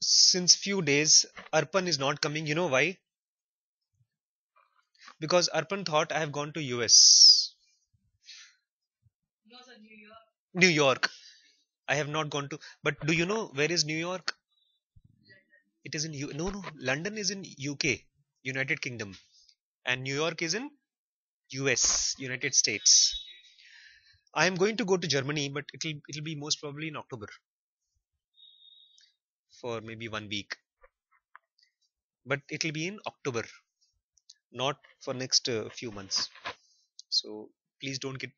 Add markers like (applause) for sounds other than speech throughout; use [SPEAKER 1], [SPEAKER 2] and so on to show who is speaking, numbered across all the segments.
[SPEAKER 1] since few days Arpan is not coming. You know why? Because Arpan thought I have gone to US. New York. I have not gone to. But do you know where is New York? London. It is in U. No, no. London is in UK, United Kingdom, and New York is in US, United States. I am going to go to Germany, but it'll it'll be most probably in October for maybe one week. But it'll be in October, not for next uh, few months. So please don't get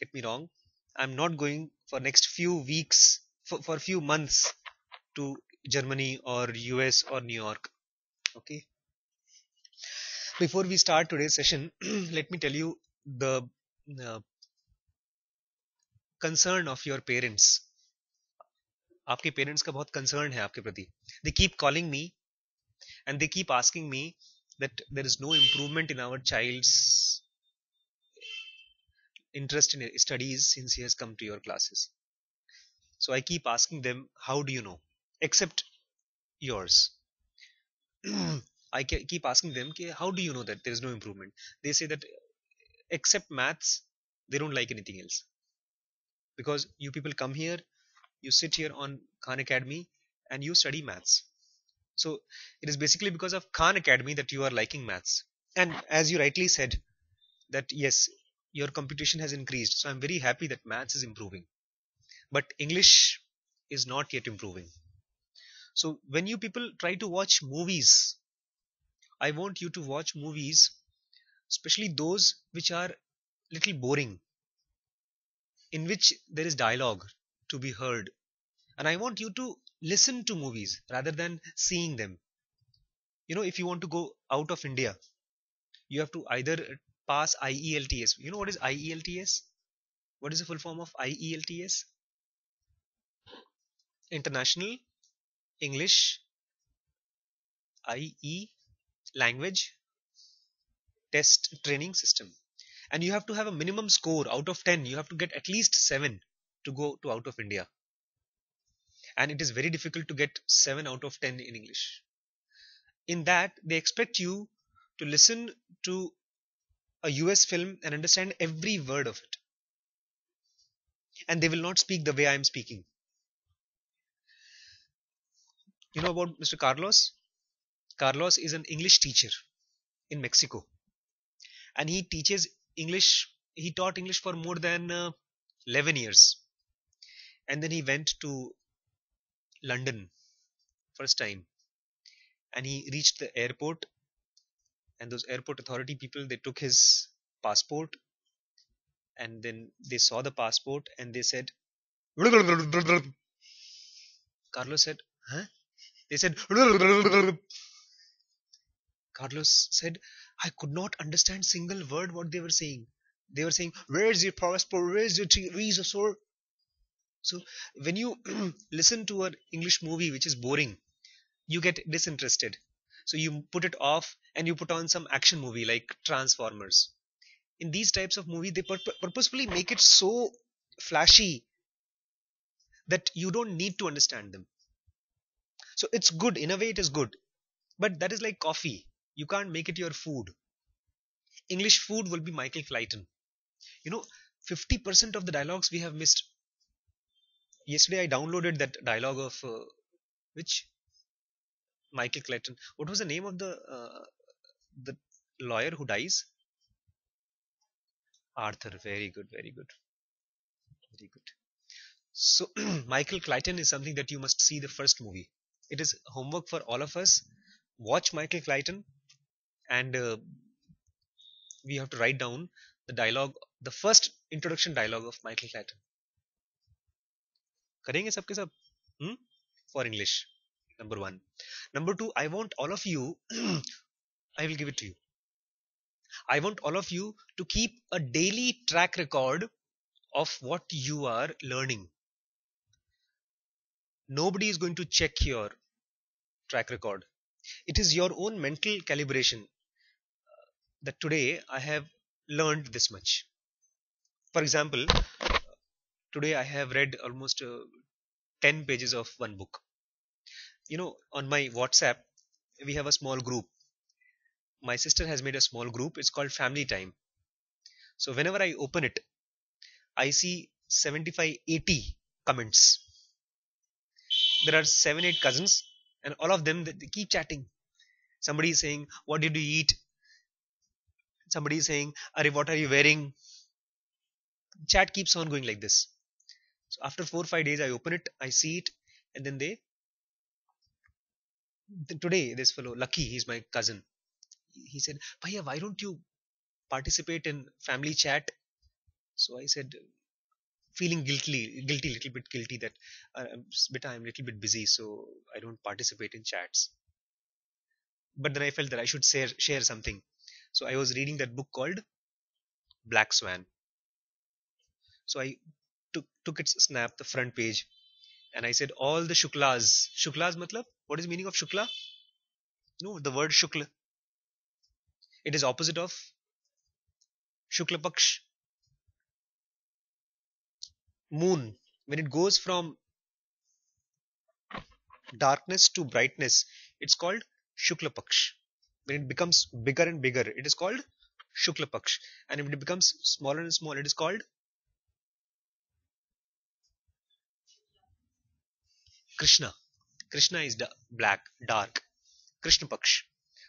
[SPEAKER 1] get me wrong. I'm not going for next few weeks for for few months to Germany or US or New York. Okay. Before we start today's session, (clears throat) let me tell you the uh, concern of your parents. आपके parents का बहुत concern है आपके प्रति they keep calling me and they keep asking me that there is no improvement in our child's interest in studies since he has come to your classes. So I keep asking them, how do you know? Except yours. I keep asking them, "Ki, how do you know that there is no improvement? They say that except maths, they don't like anything else. Because you people come here, you sit here on Khan Academy and you study maths. So it is basically because of Khan Academy that you are liking maths. And as you rightly said, that yes, your computation has increased. So I'm very happy that maths is improving. But English is not yet improving. So when you people try to watch movies, I want you to watch movies, especially those which are little boring, in which there is dialogue to be heard. And I want you to listen to movies rather than seeing them. You know, if you want to go out of India, you have to either pass IELTS. You know what is IELTS? What is the full form of IELTS? International English IE language test training system. And you have to have a minimum score out of 10. You have to get at least 7 to go to out of India. And it is very difficult to get 7 out of 10 in English. In that, they expect you to listen to a US film and understand every word of it. And they will not speak the way I am speaking. You know about Mr. Carlos? Carlos is an English teacher in Mexico. And he teaches English, he taught English for more than uh, 11 years. And then he went to London first time. And he reached the airport. And those airport authority people, they took his passport. And then they saw the passport and they said, Carlos said, huh? They said, Carlos said, I could not understand single word what they were saying. They were saying, Where's your passport? Where's your visa, sir? So when you (clears throat) listen to an English movie which is boring, you get disinterested. So you put it off and you put on some action movie like Transformers. In these types of movie, they pur- purposefully make it so flashy that you don't need to understand them. So it's good in a way. It is good, but that is like coffee. You can't make it your food. English food will be Michael Clayton. You know, 50% of the dialogues we have missed. Yesterday I downloaded that dialogue of uh, which Michael Clayton. What was the name of the uh, the lawyer who dies? Arthur. Very good. Very good. Very good. So (clears throat) Michael Clayton is something that you must see the first movie. It is homework for all of us. Watch Michael Clayton, and uh, we have to write down the dialogue, the first introduction dialogue of Michael Clayton. करेंगे सबके सब hmm? for English. Number one. Number two, I want all of you, I will give it to you. I want all of you to keep a daily track record of what you are learning. Nobody is going to check your track record. It is your own mental calibration that today I have learned this much. For example, today I have read almost uh, 10 pages of one book. you know, on my WhatsApp, we have a small group. My sister has made a small group. It's called Family Time. So whenever I open it, I see 75, 80 comments. There are seven, eight cousins, and all of them they keep chatting. Somebody is saying, "What did you eat?" Somebody is saying, "Are what are you wearing?" Chat keeps on going like this. So after four or five days, I open it, I see it, and then they. Today, this fellow, Lucky, he's my cousin. He said, "Bhaiya, why don't you participate in family chat?" So I said, feeling guilty, guilty, little bit guilty that, uh, I'm a little bit busy, so I don't participate in chats. But then I felt that I should share share something. So I was reading that book called Black Swan. So I took its snap, the front page, and I said all the shuklas. Shuklas matlab? What is meaning of shukla? No, the word shukla. It is opposite of shukla paksh. Moon. When it goes from darkness to brightness, it's called shukla paksh. When it becomes bigger and bigger, it is called shukla paksh. And if it becomes smaller and smaller, it is called Krishna. Krishna is da- black, dark. Krishna Paksh.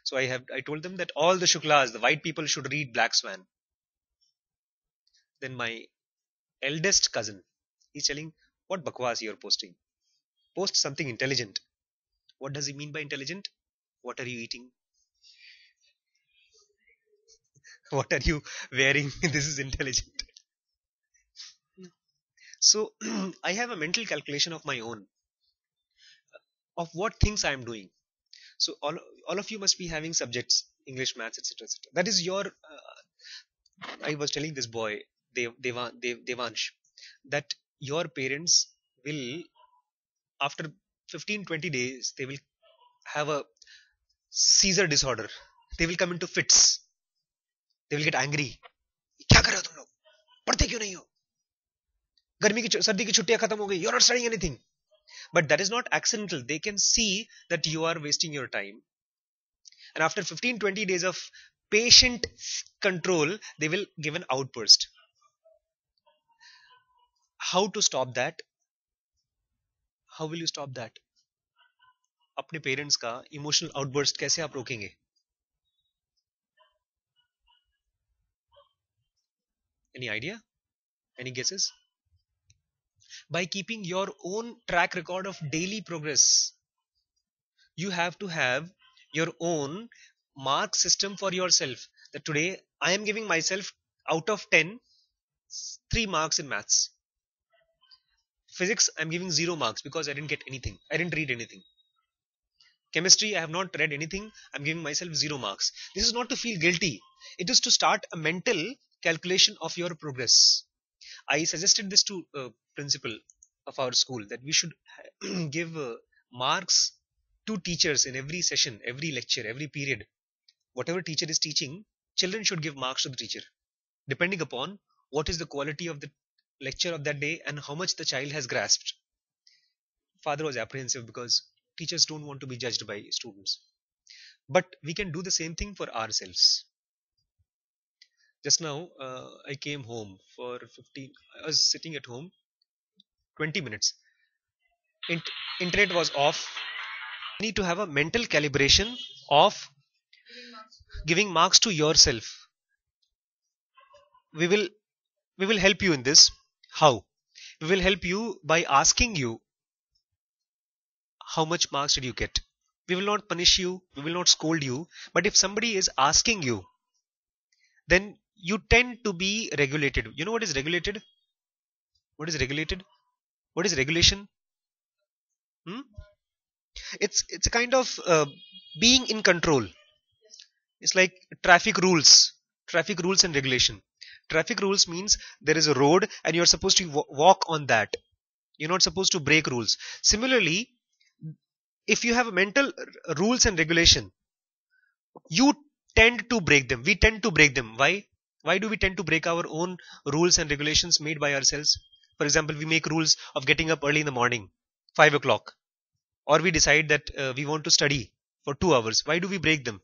[SPEAKER 1] So I have I told them that all the Shuklas, the white people should read Black Swan. Then my eldest cousin, he's telling, What bakwas you're posting? Post something intelligent. What does he mean by intelligent? What are you eating? (laughs) What are you wearing? (laughs) this is intelligent. So (clears throat) I have a mental calculation of my own of what things I am doing. So all, all of you must be having subjects, English, maths, etc. etc. That is your. Uh, I was telling this boy, Dev, Devan, Dev, Devansh, that your parents will, after 15 20 days, they will have a seizure disorder. They will come into fits. They will get angry. क्या कर रहे हो तुम लोग पढ़ते क्यों नहीं हो गर्मी की सर्दी की छुट्टियां खत्म हो गई you're not studying anything but that is not accidental they can see that you are wasting your time and after 15 20 days of patient control they will give an outburst how to stop that how will you stop that अपने parents का emotional outburst कैसे आप रोकेंगे any idea any guesses by keeping your own track record of daily progress. You have to have your own mark system for yourself. That today I am giving myself out of 10, 3 marks in maths. Physics, I'm giving 0 marks because I didn't get anything. I didn't read anything. Chemistry, I have not read anything. I'm giving myself 0 marks. This is not to feel guilty. It is to start a mental calculation of your progress. I suggested this to uh, principal of our school that we should (clears throat) give uh, marks to teachers in every session, every lecture, every period. Whatever teacher is teaching, children should give marks to the teacher, depending upon what is the quality of the lecture of that day and how much the child has grasped. Father was apprehensive because teachers don't want to be judged by students. But we can do the same thing for ourselves just now uh, i came home for 15 i was sitting at home 20 minutes. Int- internet was off. You need to have a mental calibration of giving marks to yourself. We will we will help you in this. How? We will help you by asking you how much marks did you get? We will not punish you. We will not scold you. But if somebody is asking you then you tend to be regulated. You know what is regulated? What is regulated? What is regulation? Hmm? it's it's a kind of uh, being in control. It's like traffic rules. Traffic rules and regulation. Traffic rules means there is a road and you're supposed to walk on that. You're not supposed to break rules. Similarly if you have mental rules and regulation you tend to break them. We tend to break them. Why why do we tend to break our own rules and regulations made by ourselves? For example, we make rules of getting up early in the morning, 5 o'clock. or we decide that uh, we want to study for 2 hours why do we break them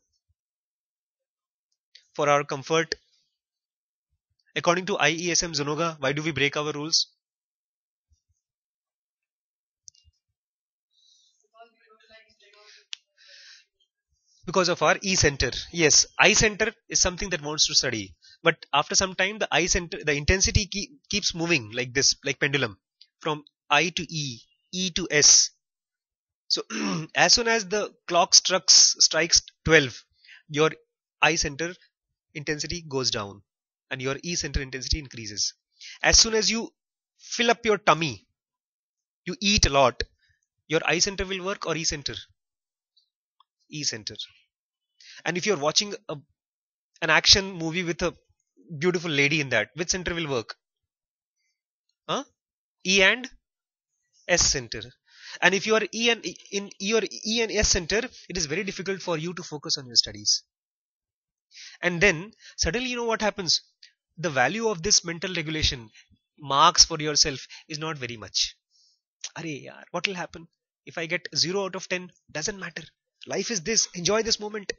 [SPEAKER 1] for our comfort according to IESM Zenoga why do we break our rules because of our E center. Yes, I center is something that wants to study. But after some time, the I center, the intensity keep, keeps moving like this, like pendulum, from I to E, E to S. So (clears throat) as soon as the clock strikes, strikes 12, your I center intensity goes down and your E center intensity increases. As soon as you fill up your tummy, you eat a lot, your I center will work or E center? E center. And if you're watching a, an action movie with a beautiful lady in that, which center will work? Huh? E and S center. And if you are E and in your E and S center, it is very difficult for you to focus on your studies. And then suddenly you know what happens? The value of this mental regulation, marks for yourself, is not very much. Are what will happen? If I get 0 out of 10, doesn't matter. Life is this. Enjoy this moment.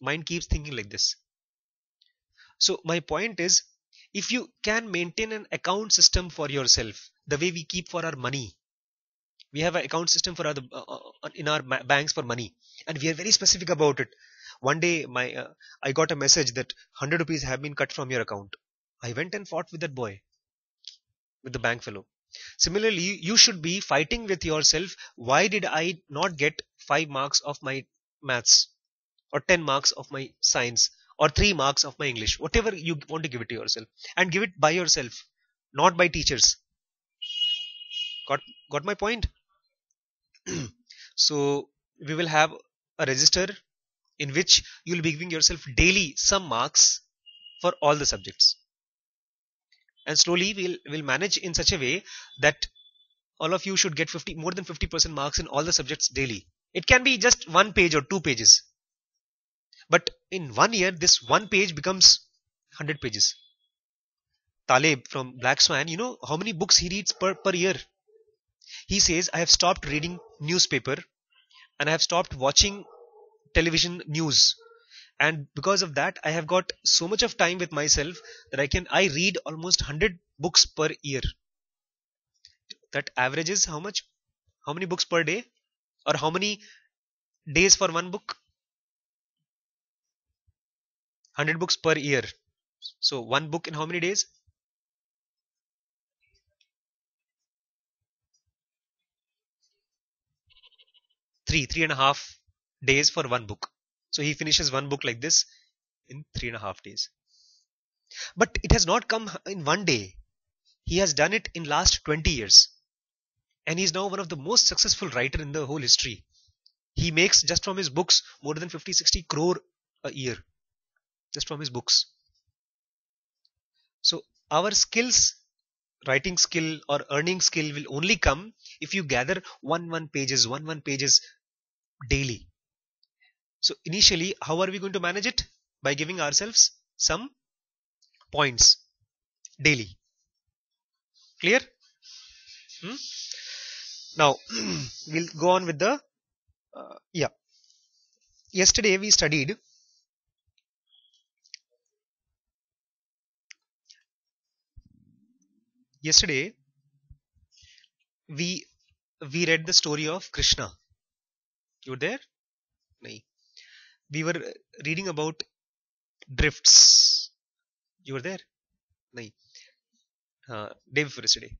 [SPEAKER 1] Mind keeps thinking like this. So my point is, if you can maintain an account system for yourself, the way we keep for our money, we have an account system for our, uh, uh in our banks for money, and we are very specific about it. One day, my uh, I got a message that 100 rupees have been cut from your account. I went and fought with that boy, with the bank fellow. Similarly, you should be fighting with yourself. Why did I not get 5 marks of my maths or 10 marks of my science or 3 marks of my English? Whatever you want to give it to yourself and give it by yourself, not by teachers. Got, got my point? (clears throat) so we will have a register in which you will be giving yourself daily some marks for all the subjects and slowly we'll will manage in such a way that all of you should get 50 more than 50% marks in all the subjects daily it can be just one page or two pages but in one year this one page becomes 100 pages. Taleb from black swan you know how many books he reads per, per year? He says i have stopped reading newspaper and i have stopped watching television news. And because of that i have got so much of time with myself that i can i read almost 100 books per year. That averages how much? How many books per day? Or how many days for one book 100 books per year so one book in how many days three three and a half days for one book so he finishes one book like this in three and a half days. But it has not come in one day. He has done it in last 20 years. And he is now one of the most successful writer in the whole history. He makes just from his books more than 50, 60 crore a year. Just from his books. So our skills, writing skill or earning skill will only come if you gather one one pages, one one pages daily. So initially, how are we going to manage it? By giving ourselves some points daily. Clear? Hmm? Now, (clears throat) we'll go on with the, uh, yeah. Yesterday we studied yesterday we we read the story of krishna you were there nahi we were reading about drifts. You were there? No. Uh, day before yesterday.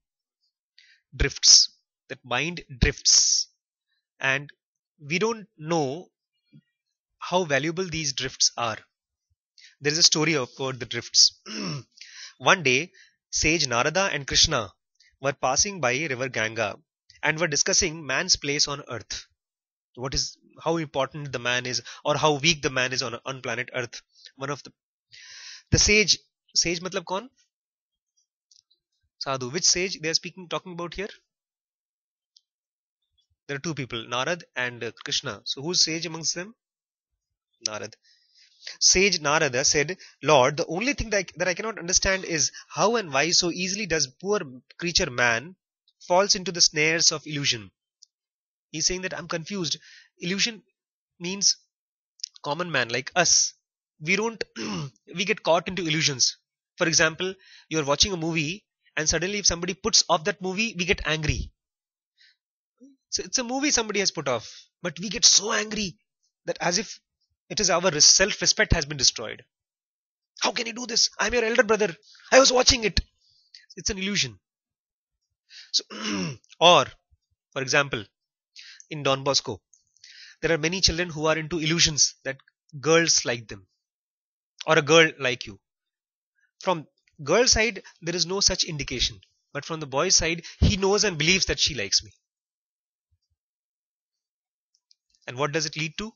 [SPEAKER 1] Drifts. That mind drifts. And we don't know how valuable these drifts are. There is a story about the drifts. (clears throat) One day, sage Narada and Krishna were passing by river Ganga and were discussing man's place on earth. What is how important the man is or how weak the man is on on planet earth. One of the the sage sage matlab kaun? Sadhu. Which sage they are speaking talking about here? There are two people narad and krishna. So who's sage amongst them? Narad sage narada said lord the only thing that I, that I cannot understand is how and why so easily does poor creature man falls into the snares of illusion He's saying that I'm confused. Illusion means common man like us. We don't, (clears throat) we get caught into illusions. For example, you're watching a movie and suddenly if somebody puts off that movie, we get angry. So it's a movie somebody has put off, but we get so angry that as if it is our self-respect has been destroyed. How can you do this? I'm your elder brother. I was watching it. It's an illusion. So, (clears throat) or, for example, in Don Bosco, there are many children who are into illusions that girls like them or a girl like you. From girl side, there is no such indication. But from the boy's side, he knows and believes that she likes me. And what does it lead to?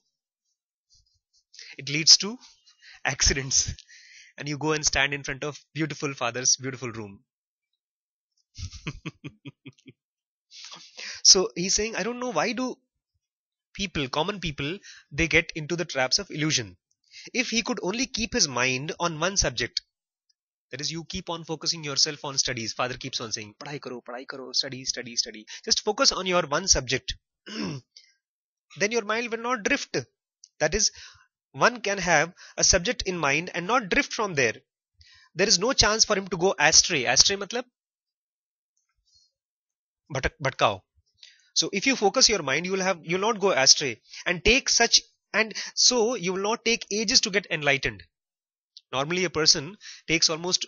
[SPEAKER 1] It leads to accidents. And you go and stand in front of beautiful father's beautiful room. (laughs) so he's saying, I don't know why do people, common people, they get into the traps of illusion. If he could only keep his mind on one subject, that is, you keep on focusing yourself on studies. Father keeps on saying, padhai karo, padhai karo, study, study, study. Just focus on your one subject. (clears throat) then your mind will not drift. That is, one can have a subject in mind and not drift from there. There is no chance for him to go astray. Astray matlab? Bhatak, bhatkao. So if you focus your mind, you will have, you will not go astray and take such, and so you will not take ages to get enlightened. Normally a person takes almost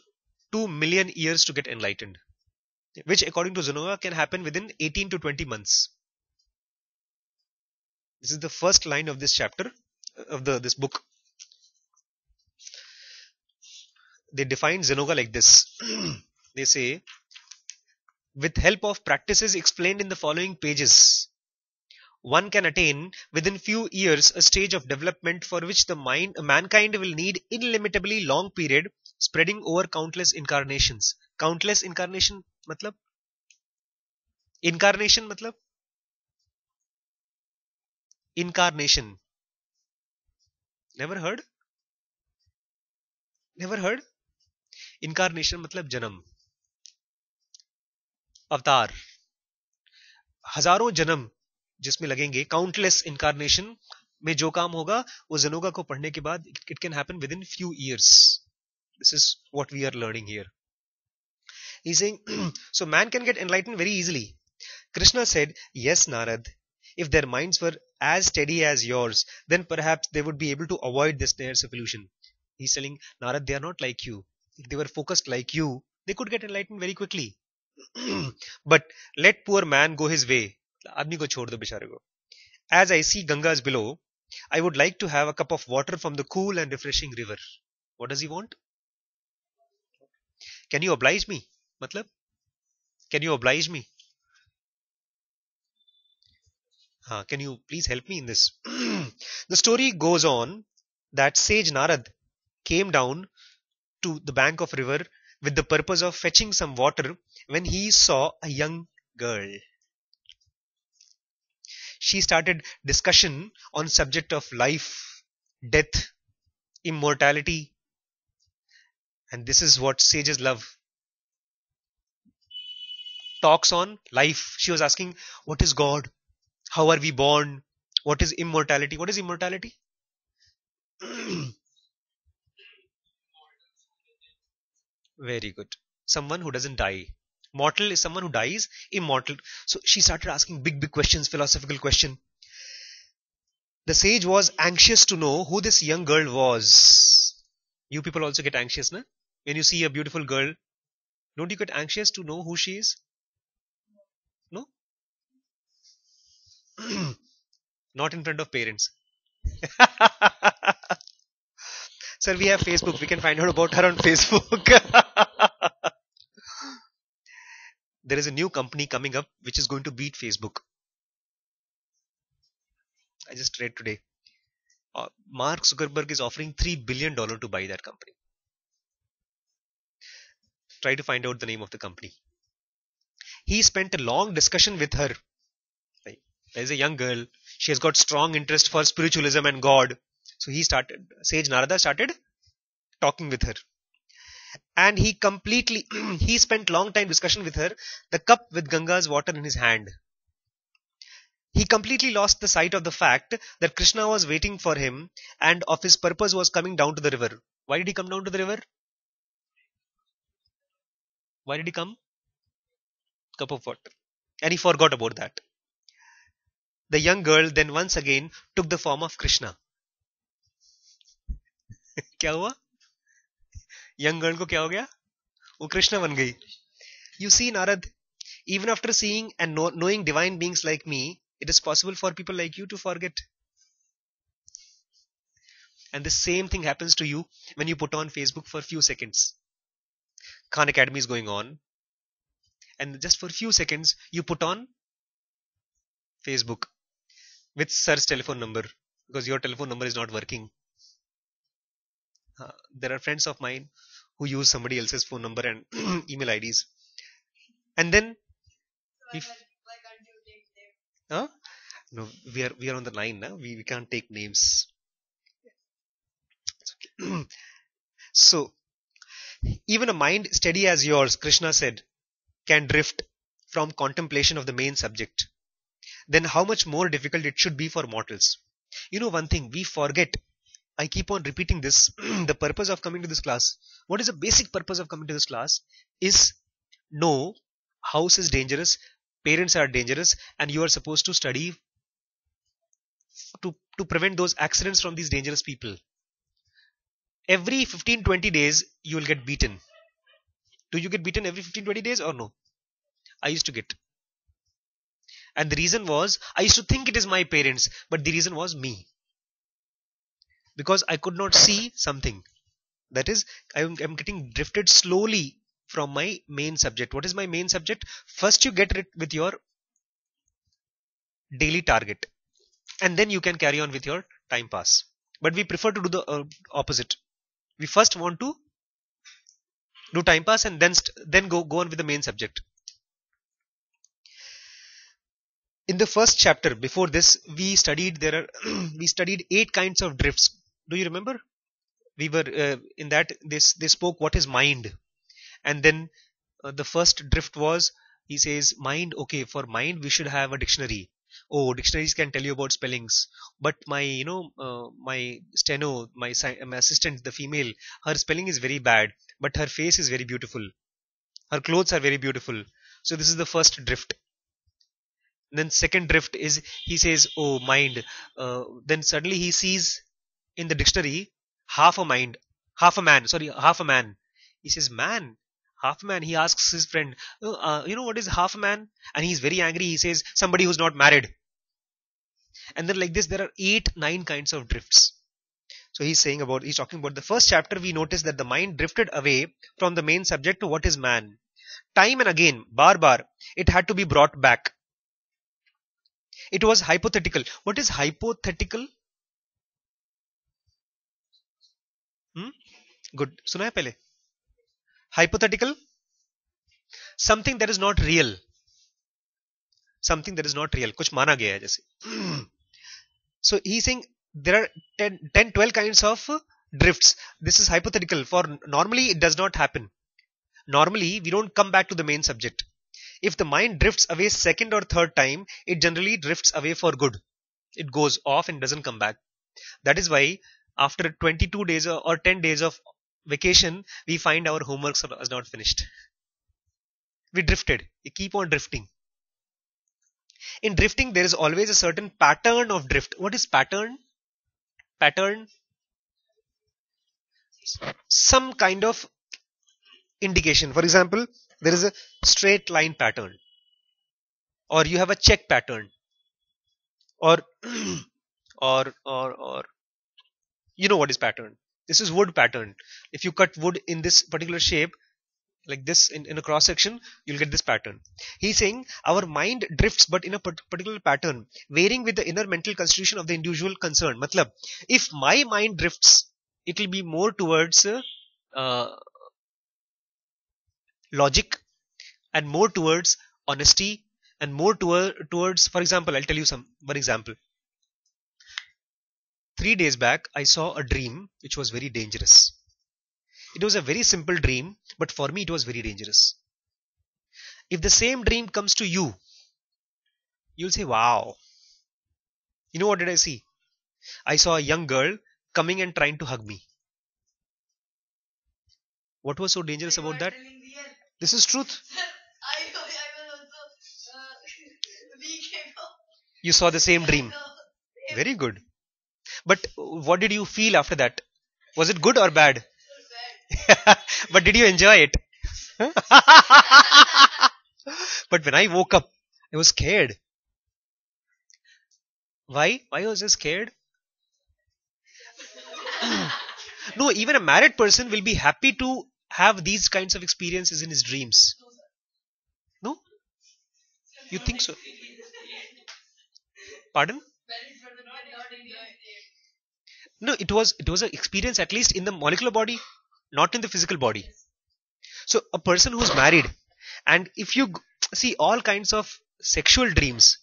[SPEAKER 1] 2 million years to get enlightened, which according to Zenoga can happen within 18 to 20 months. This is the first line of this chapter of the this book. They define Zenoga like this. (clears throat) they say, with help of practices explained in the following pages, one can attain within few years a stage of development for which the mind mankind will need illimitably long period spreading over countless incarnations countless incarnation matlab incarnation matlab incarnation never heard never heard incarnation मतलब जन्म। अवतार। हज़ारों जन्म जिसमें लगेंगे। Countless incarnation में जो काम होगा, वो जनोगा को पढ़ने के बाद it can happen within few years this is what we are learning here so man can get enlighten very easily Krishna said yes Narada if their minds were as steady as yours, then perhaps they would be able to avoid the snares of illusion. He's telling, Narad, they are not like you. If they were focused like you, they could get enlightened very quickly. (clears throat) but let poor man go his way. आदमी को छोड़ दो बेचारे को As I see Gangas below, I would like to have a cup of water from the cool and refreshing river. What does he want? Can you oblige me? मतलब Can you oblige me? Uh, can you please help me in this? (clears throat) the story goes on that sage Narad came down to the bank of river with the purpose of fetching some water when he saw a young girl. She started discussion on subject of life, death, immortality, and this is what sages love. Talks on life. She was asking, What is God? How are we born? What is immortality? What is immortality? (clears throat) Very good. Someone who doesn't die. Mortal is someone who dies. Immortal. So she started asking big, big questions, philosophical question. The sage was anxious to know who this young girl was. You people also get anxious, na? When you see a beautiful girl, don't you get anxious to know who she is? (clears throat) Not in front of parents. (laughs) Sir, we have Facebook. We can find out about her on Facebook. (laughs) there is a new company coming up which is going to beat Facebook. I just read today. Uh, Mark Zuckerberg is offering $3 billion to buy that company. Try to find out the name of the company. He spent a long discussion with her. There's a young girl. She has got strong interest for spiritualism and God. So he started, Sage Narada started talking with her. And he completely, (clears throat) he spent long time discussion with her, the cup with Ganga's water in his hand. he completely lost the sight of the fact that Krishna was waiting for him and of his purpose was coming down to the river. Why did he come down to the river? Why did he come? Cup of water. And he forgot about that The young girl then once again took the form of Krishna. क्या हुआ young girl को क्या हो गया वो कृष्ण बन गई you see Narad even after seeing and know, knowing divine beings like me it is possible for people like you to forget and the same thing happens to you when you put on facebook for a few seconds khan academy is going on and just for a few seconds you put on facebook with sir's telephone number because your telephone number is not working uh, there are friends of mine who use somebody else's phone number and (clears throat) email IDs. And then, if, huh? no, we are we are on the line now. We, we can't take names. Okay. (clears throat) so, even a mind steady as yours, Krishna said, can drift from contemplation of the main subject. Then how much more difficult it should be for mortals. You know one thing, we forget I keep on repeating this. (clears throat) the purpose of coming to this class, what is the basic purpose of coming to this class is know house is dangerous, parents are dangerous, and you are supposed to study to, to prevent those accidents from these dangerous people. Every 15 20 days, you will get beaten. Do you get beaten every 15 20 days or no? I used to get. And the reason was, I used to think it is my parents, but the reason was me because I could not see something. That is, I'm, getting drifted slowly from my main subject. What is my main subject? First, you get it with your daily target, and then you can carry on with your time pass. But we prefer to do the uh, opposite. We first want to do time pass and then then go go on with the main subject. In the first chapter, before this, we studied there are (clears throat) we studied eight kinds of drifts. Do you remember? We were uh, in that this they spoke what is mind. And then uh, the first drift was he says mind okay for mind we should have a dictionary. Oh dictionaries can tell you about spellings. But my you know uh, my steno my, my assistant the female her spelling is very bad but her face is very beautiful. Her clothes are very beautiful. So this is the first drift then second drift is he says oh mind uh, then suddenly he sees in the dictionary half a mind, half a man, sorry, half a man. He says, man, half a man. He asks his friend, oh, uh, you know what is half a man? And he's very angry. He says, somebody who's not married. And then like this, there are eight, nine kinds of drifts. So he's saying about, he's talking about the first chapter, we notice that the mind drifted away from the main subject to what is man. Time and again, bar bar, it had to be brought back. It was hypothetical. What is hypothetical? Good सुना है पहले hypothetical something that is not real something that is not real कुछ माना गया है जैसे (clears throat) so he's saying there are 10, 10 12 kinds of drifts this is hypothetical for normally it does not happen normally we don't come back to the main subject if the mind drifts away second or third time it generally drifts away for good it goes off and doesn't come back that is why after 22 days or 10 days of vacation, we find our homework is not finished. We drifted. We keep on drifting. In drifting, there is always a certain pattern of drift. What is pattern? Pattern? Some kind of indication. For example, there is a straight line pattern. Or you have a check pattern. Or, (clears throat) or, or, or, you know what is pattern this is wood pattern. If you cut wood in this particular shape, like this in, in a cross section, you'll get this pattern. He's saying our mind drifts but in a particular pattern, varying with the inner mental constitution of the individual concerned. Matlab, if my mind drifts, it will be more towards uh, logic and more towards honesty and more toward, towards, for example, I'll tell you some one example. Three days back, I saw a dream which was very dangerous. It was a very simple dream, but for me it was very dangerous. If the same dream comes to you, you'll say, wow, You know what did I see? I saw a young girl coming and trying to hug me. What was so dangerous about that? This is truth. (laughs)
[SPEAKER 2] I, I was also uh. (laughs) (laughs)
[SPEAKER 1] You saw the same dream.
[SPEAKER 2] So,
[SPEAKER 1] Very good. But what did you feel after that? Was it good or bad?
[SPEAKER 2] bad.
[SPEAKER 1] but did you enjoy it? but when I woke up, I was scared. Why? Why was I scared? no, even a married person will be happy to have these kinds of experiences in his dreams. No? You think so? Pardon? No, it was it was an experience at least in the molecular body, not in the physical body. So a person who's married, and if you see all kinds of sexual dreams,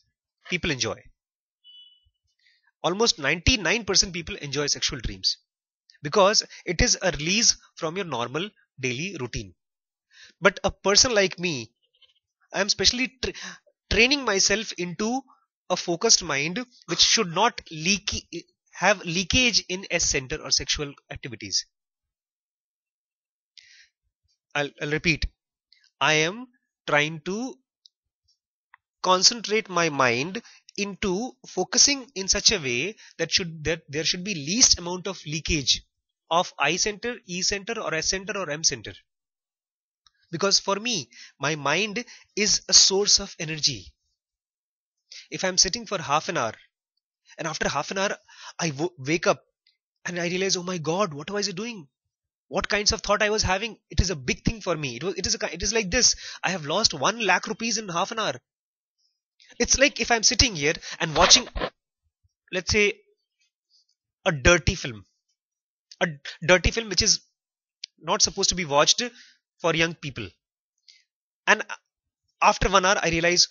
[SPEAKER 1] people enjoy. Almost 99% people enjoy sexual dreams because it is a release from your normal daily routine. But a person like me, I am specially tra- training myself into a focused mind which should not leak have leakage in S center or sexual activities. I'll, I'll repeat. I am trying to concentrate my mind into focusing in such a way that should that there should be least amount of leakage of I center, E center, or S center or M center. Because for me, my mind is a source of energy. If I'm sitting for half an hour, and after half an hour, I wake up and I realize, oh my God, what was I doing? What kinds of thought I was having? It is a big thing for me. It was. it is, a, it is like this. I have lost one lakh rupees in half an hour. It's like if I'm sitting here and watching, let's say, a dirty film, a dirty film which is not supposed to be watched for young people. And after one hour, I realize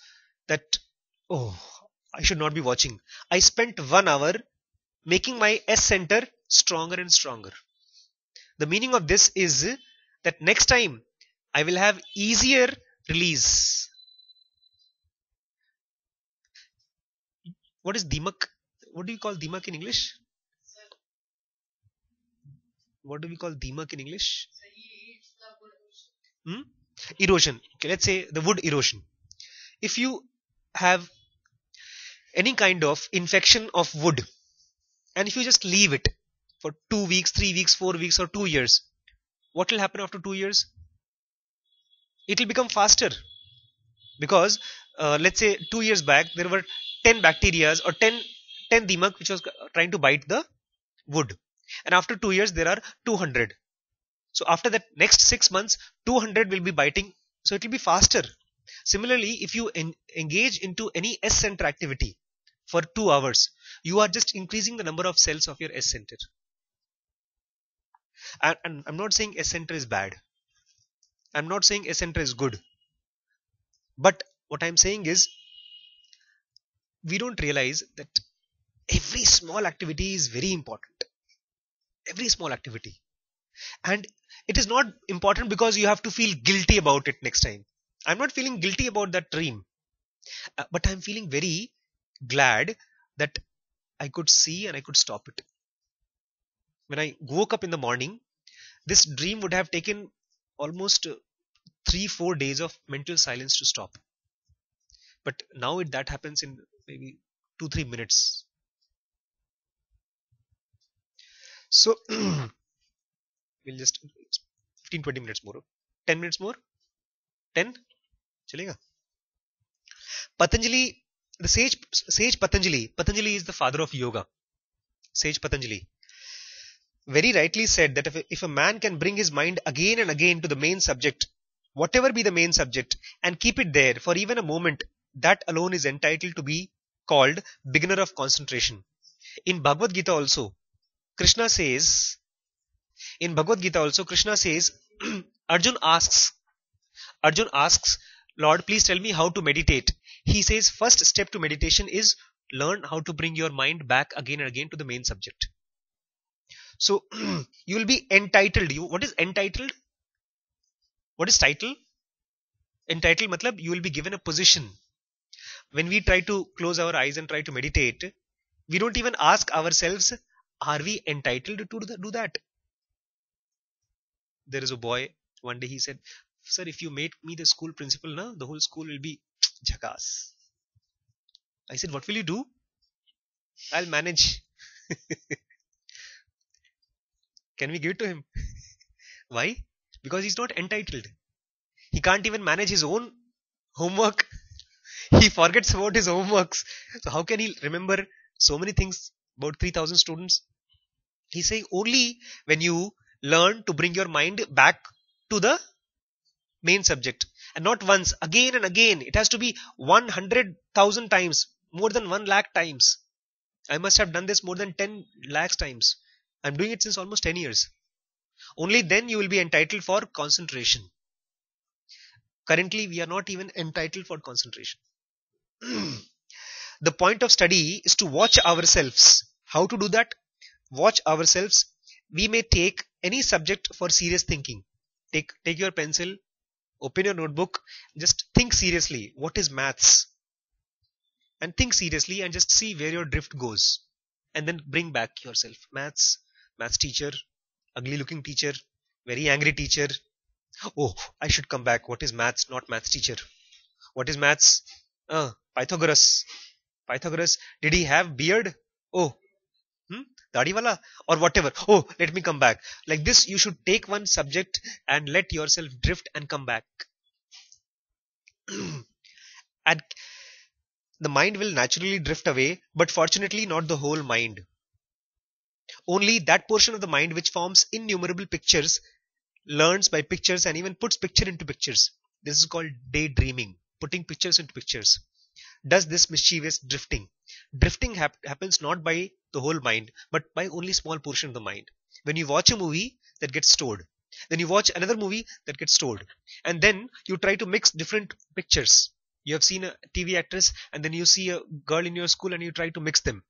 [SPEAKER 1] that oh, I should not be watching. I spent one hour making my S center stronger and stronger. The meaning of this is that next time I will have easier release. What is dimak? What do you call dimak in English? What do we call dimak in English? Hmm? Erosion. Okay, let's say the wood erosion. If you have any kind of infection of wood and if you just leave it for two weeks, three weeks, four weeks, or two years, what will happen after two years? It will become faster because uh, let's say two years back there were 10 bacteria or 10, 10 dimak which was trying to bite the wood, and after two years there are 200. So after that next six months, 200 will be biting, so it will be faster. Similarly, if you en- engage into any S center activity for two hours, you are just increasing the number of cells of your S center. And, and I'm not saying S center is bad. I'm not saying S center is good. But what I'm saying is, we don't realize that every small activity is very important. Every small activity. And it is not important because you have to feel guilty about it next time. I'm not feeling guilty about that dream. Uh, but I'm feeling very glad that I could see and I could stop it. When I woke up in the morning, this dream would have taken almost uh, three, four days of mental silence to stop. But now it that happens in maybe two, three minutes. So (clears throat) we'll just 15 20 minutes more. 10 minutes more? 10 chalega patanjali the sage sage patanjali patanjali is the father of yoga. Sage patanjali. Very rightly said that if a, if a man can bring his mind again and again to the main subject whatever be the main subject and keep it there for even a moment that alone is entitled to be called beginner of concentration. In bhagavad gita also krishna says in Bhagavad Gita also Krishna says (clears throat) Arjun asks Arjun asks Lord please tell me how to meditate. He says first step to meditation is learn how to bring your mind back again and again to the main subject. So (clears throat) you will be entitled. You what is entitled? What is title? Entitled matlab you will be given a position. When we try to close our eyes and try to meditate we don't even ask ourselves are we entitled to do that? There is a boy one day he said sir if you make me the school principal now the whole school will be (tsk) jackass. I said what will you do? I'll manage. (laughs) Can we give it to him? (laughs) Why? Because he's not entitled. He can't even manage his own homework. (laughs) He forgets about his homeworks. So how can he remember so many things about 3000 students. He's saying only when you learn to bring your mind back to the main subject. And not once again and again. It has to be 100000 times more than 1 lakh times. I must have done this more than 10 lakhs times. I'm doing it since almost 10 years. Only then you will be entitled for concentration. Currently we are not even entitled for concentration (clears throat) the point of study is to watch ourselves. How to do that? Watch ourselves. We may take any subject for serious thinking. Take take your pencil open your notebook just think seriously. What is maths? And think seriously and just see where your drift goes. And then bring back yourself. Maths maths teacher ugly looking teacher very angry teacher. Oh i should come back. What is maths? Not maths teacher. What is maths? Uh, pythagoras pythagoras did he have beard oh hmm? Dadiwala or whatever. Oh, let me come back. Like this, you should take one subject and let yourself drift and come back. (clears throat) and the mind will naturally drift away, but fortunately, not the whole mind. Only that portion of the mind which forms innumerable pictures, learns by pictures, and even puts picture into pictures. This is called daydreaming, putting pictures into pictures. Does this mischievous drifting? Drifting hap- happens not by the whole mind, but by only small portion of the mind. When you watch a movie, that gets stored. Then you watch another movie, that gets stored. And then you try to mix different pictures. You have seen a TV actress, and then you see a girl in your school, and you try to mix them.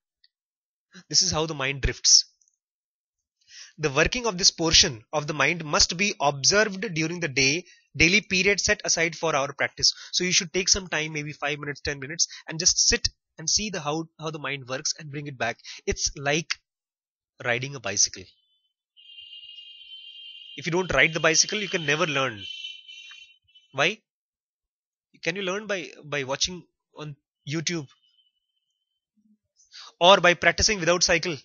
[SPEAKER 1] This is how the mind drifts. The working of this portion of the mind must be observed during the day, daily period set aside for our practice. So you should take some time, maybe five minutes, ten minutes, and just sit and see the how how the mind works and bring it back. It's like riding a bicycle. If you don't ride the bicycle you can never learn. Why? Can you learn by by watching on youtube? Or by practicing without cycle?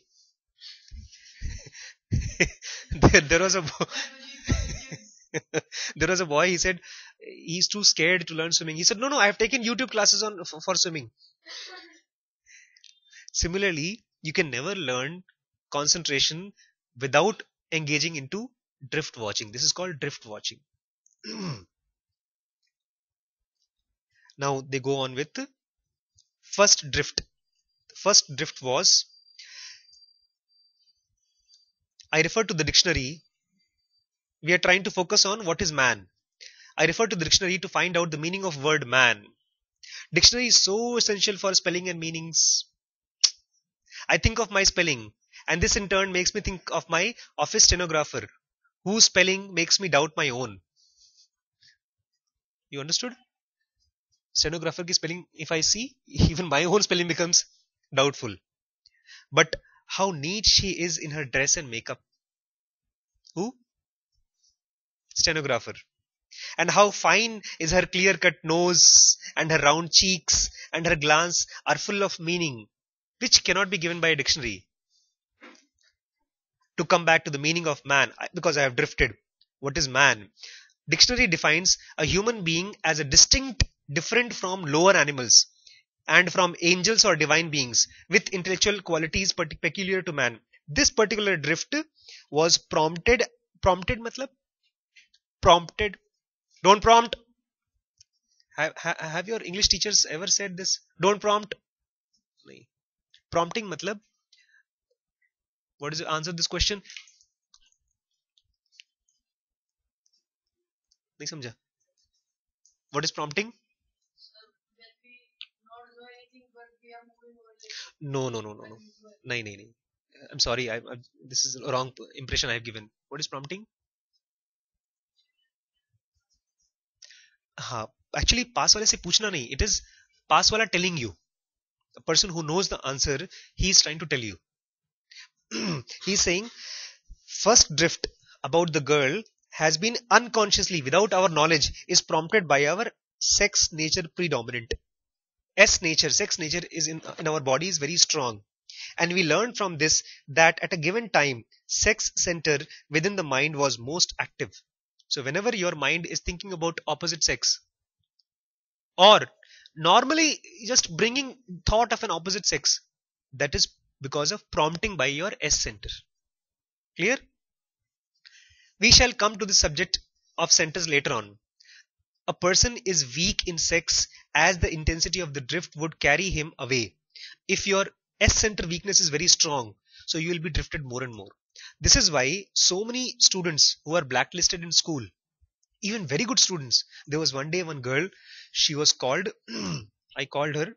[SPEAKER 1] (laughs) There, there was a (laughs) (laughs) there was a boy he said he's too scared to learn swimming he said no no i have taken youtube classes on for, for swimming (laughs) Similarly, you can never learn concentration without engaging into drift watching. This is called drift watching. (clears throat) now they go on with first drift. First drift was I refer to the dictionary. We are trying to focus on what is man. I refer to the dictionary to find out the meaning of word man. Dictionary is so essential for spelling and meanings I think of my spelling, and this in turn makes me think of my office stenographer, whose spelling makes me doubt my own. You understood? Stenographer ki spelling, if I see, (laughs) even my own spelling becomes doubtful. But how neat she is in her dress and makeup. Who? Stenographer. And how fine is her clear cut nose and her round cheeks and her glance are full of meaning which cannot be given by a dictionary. To come back to the meaning of man, because I have drifted. What is man? Dictionary defines a human being as a distinct, different from lower animals and from angels or divine beings with intellectual qualities peculiar to man. This particular drift was prompted, prompted matlab? prompted. Don't prompt. Have, have your english teachers ever said this? Don't prompt. Prompting matlab. What is the answer this question? Nahi samjha. What is prompting? No no no no no. Nahi nahi nahi. I'm sorry I, I, this is wrong impression i have given. What is prompting? हाँ actually पास वाले से पूछना नहीं it is पास वाला telling you a person who knows the answer he is trying to tell you he's saying first drift about the girl has been unconsciously without our knowledge is prompted by our sex nature predominant s nature sex nature is in, in our body is very strong and we learned from this that at a given time sex center within the mind was most active so whenever your mind is thinking about opposite sex or normally just bringing thought of an opposite sex that is because of prompting by your s center. Clear? We shall come to the subject of centers later on. A person is weak in sex as the intensity of the drift would carry him away. If your s center weakness is very strong so you will be drifted more and more this is why so many students who are blacklisted in school even very good students there was one day one girl she was called (clears throat) i called her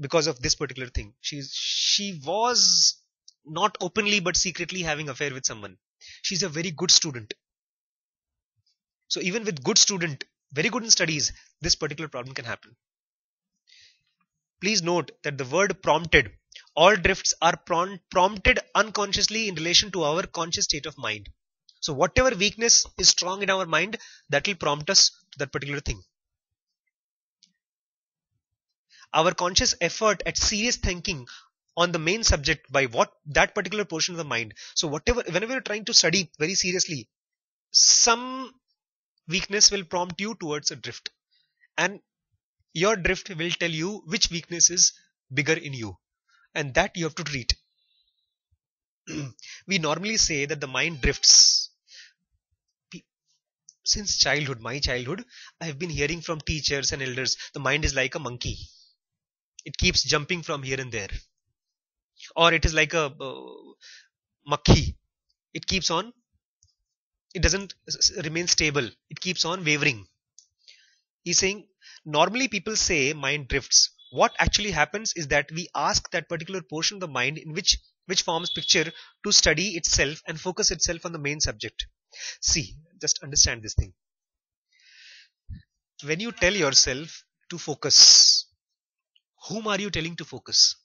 [SPEAKER 1] because of this particular thing. She's she was not openly but secretly having affair with someone. She's a very good student. So even with good student very good in studies this particular problem can happen. Please note that the word prompted all drifts are prom- prompted unconsciously in relation to our conscious state of mind. So whatever weakness is strong in our mind that will prompt us to that particular thing. Our conscious effort at serious thinking on the main subject by what that particular portion of the mind. So whatever whenever you're trying to study very seriously some weakness will prompt you towards a drift. And your drift will tell you which weakness is bigger in you and that you have to treat. (clears throat) We normally say that the mind drifts. Since childhood my childhood i have been hearing from teachers and elders the mind is like a monkey. It keeps jumping from here and there. Or it is like a uh, makhi it keeps on it doesn't remain stable. It keeps on wavering. He's saying normally people say mind drifts what actually happens is that we ask that particular portion of the mind in which which forms picture to study itself and focus itself on the main subject. See just understand this thing. When you tell yourself to focus whom are you telling to focus?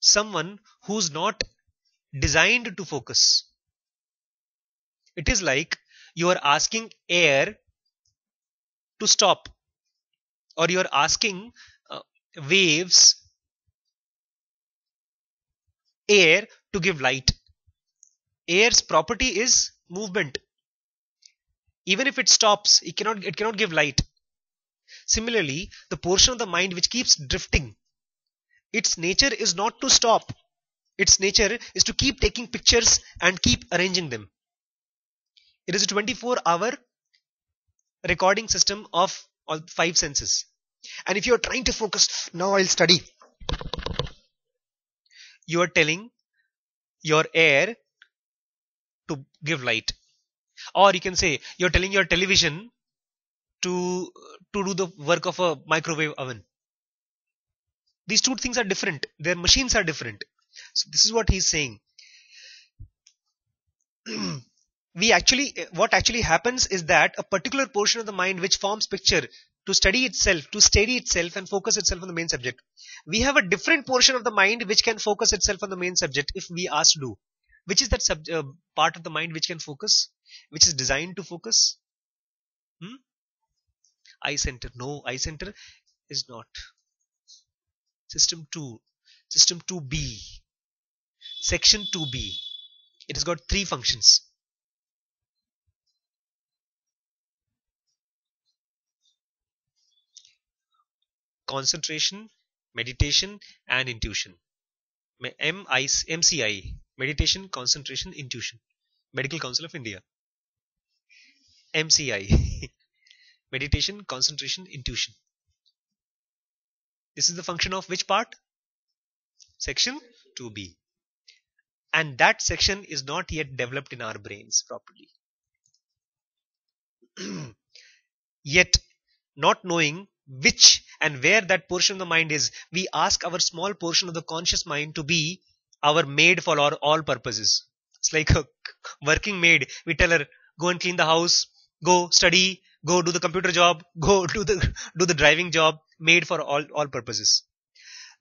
[SPEAKER 1] Someone who's not designed to focus. It is like you are asking air to stop or you are asking uh, waves air to give light. Air's property is movement. Even if it stops it cannot it cannot give light. Similarly the portion of the mind which keeps drifting its nature is not to stop. Its nature is to keep taking pictures and keep arranging them. It is a 24 hour recording system of all five senses. And if you are trying to focus now i'll study. You are telling your air to give light. Or you can say you're telling your television to to do the work of a microwave oven. These two things are different. Their machines are different. So this is what he's saying (clears throat) we actually what actually happens is that a particular portion of the mind which forms picture to study itself to steady itself and focus itself on the main subject. We have a different portion of the mind which can focus itself on the main subject if we ask to do. Which is that sub, uh, part of the mind which can focus which is designed to focus? Hmm? eye center. No eye center is not. System 2 system 2b section 2b it has got three functions concentration meditation and intuition. MCI meditation concentration intuition. Medical council of india. MCI (laughs) meditation concentration intuition. This is the function of which part? Section 2b and that section is not yet developed in our brains properly. (clears throat) Yet not knowing which and where that portion of the mind is we ask our small portion of the conscious mind to be our maid for all, all purposes. It's like a working maid. We tell her go and clean the house go study go do the computer job (laughs) go do the do the driving job made for all all purposes.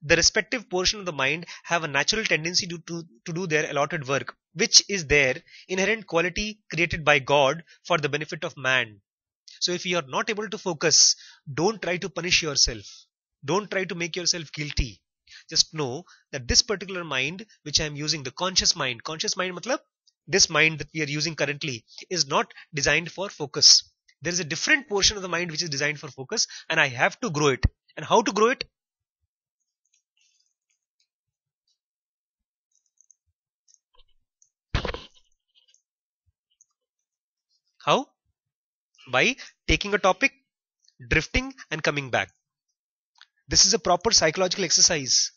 [SPEAKER 1] The respective portion of the mind have a natural tendency to, to, to do their allotted work, which is their inherent quality created by God for the benefit of man. So if you are not able to focus, don't try to punish yourself. Don't try to make yourself guilty. Just know that this particular mind, which I am using, the conscious mind, conscious mind matlab, this mind that we are using currently is not designed for focus. There is a different portion of the mind which is designed for focus and I have to grow it. And how to grow it? How? By taking a topic, drifting and coming back. This is a proper psychological exercise.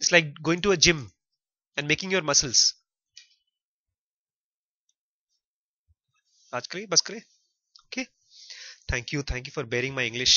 [SPEAKER 1] It's like going to a gym and making your muscles. आज करें बस करें okay thank you thank you for bearing my english